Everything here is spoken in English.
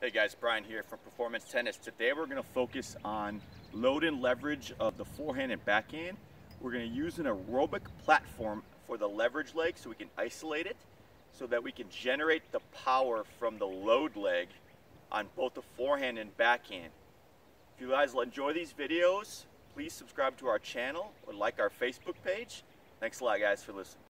Hey guys, Brian here from Performance Tennis. Today we're going to focus on load and leverage of the forehand and backhand. We're going to use an aerobic platform for the leverage leg so we can isolate it so that we can generate the power from the load leg on both the forehand and backhand. If you guys enjoy these videos, please subscribe to our channel or like our Facebook page. Thanks a lot guys for listening.